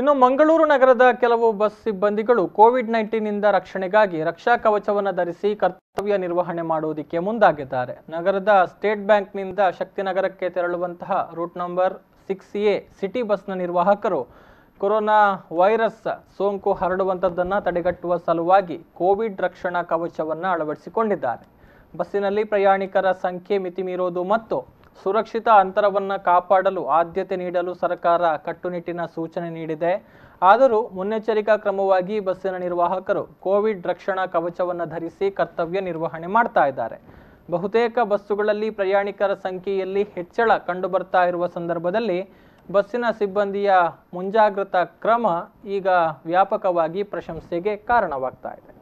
ಇನ್ನು ಮಂಗಳೂರು ನಗರದ ಕೆಲವು ಬಸ್ ಸಿಬ್ಬಂದಿಗಳು ಕೋವಿಡ್ ನೈನ್ಟೀನಿಂದ ರಕ್ಷಣೆಗಾಗಿ ರಕ್ಷಾ ಕವಚವನ್ನು ಧರಿಸಿ ಕರ್ತವ್ಯ ನಿರ್ವಹಣೆ ಮಾಡುವುದಕ್ಕೆ ಮುಂದಾಗಿದ್ದಾರೆ. ನಗರದ ಸ್ಟೇಟ್ ಬ್ಯಾಂಕ್ನಿಂದ ಶಕ್ತಿನಗರಕ್ಕೆ ತೆರಳುವಂತಹ route number six A city ಬಸ್ನ ನಿರ್ವಾಹಕರು ಕೊರೋನಾ ವೈರಸ್ ಸೋಂಕು ಹರಡುವಂಥದ್ದನ್ನು ತಡೆಗಟ್ಟುವ ಸಲುವಾಗಿ ಕೋವಿಡ್ ರಕ್ಷಣಾ ಕವಚವನ್ನು ಅಳವಡಿಸಿಕೊಂಡಿದ್ದಾರೆ. ಬಸ್ಸಿನಲ್ಲಿ ಪ್ರಯಾಣಿಕರ ಸಂಖ್ಯೆ ಮಿತಿ ಮೀರೋದು ಮತ್ತು ಸುರಕ್ಷಿತ ಅಂತರವನ್ನು ಕಾಪಾಡಲು ಆದ್ಯತೆ ನೀಡಲು ಸರ್ಕಾರ ಕಟ್ಟುನಿಟ್ಟಿನ ಸೂಚನೆ ನೀಡಿದೆ. ಆದರೂ ಮುನ್ನೆಚ್ಚರಿಕಾ ಕ್ರಮವಾಗಿ ಬಸ್ಸಿನ ನಿರ್ವಾಹಕರು ಕೋವಿಡ್ ರಕ್ಷಣಾ ಕವಚವನ್ನು ಧರಿಸಿ ಕರ್ತವ್ಯ ನಿರ್ವಹಣೆ ಮಾಡ್ತಾ ಇದ್ದಾರೆ. ಬಹುತೇಕ ಬಸ್ಸುಗಳಲ್ಲಿ ಪ್ರಯಾಣಿಕರ ಸಂಖ್ಯೆಯಲ್ಲಿ ಹೆಚ್ಚಳ ಕಂಡುಬರ್ತಾ ಇರುವ ಸಂದರ್ಭದಲ್ಲಿ ಬಸ್ಸಿನ ಸಿಬ್ಬಂದಿಯ ಮುಂಜಾಗ್ರತಾ ಕ್ರಮ ಈಗ ವ್ಯಾಪಕವಾಗಿ ಪ್ರಶಂಸೆಗೆ ಕಾರಣವಾಗ್ತಾ ಇದೆ.